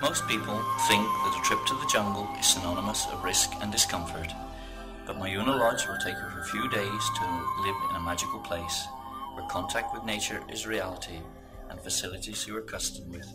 Most people think that a trip to the jungle is synonymous of risk and discomfort, but Muyuna Lodge will take you for a few days to live in a magical place where contact with nature is reality and facilities you are accustomed with.